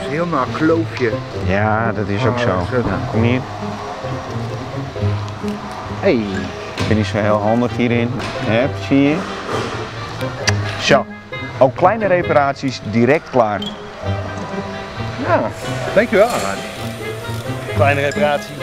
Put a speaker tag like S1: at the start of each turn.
S1: is heel een kloofje.
S2: Ja, dat is ook
S1: ah,
S2: zo. kom hier. Hey, ik ben niet zo heel handig hierin. Heb, zie je? Zo, ook kleine reparaties direct klaar.
S3: Ja, dankjewel. Kleine reparatie.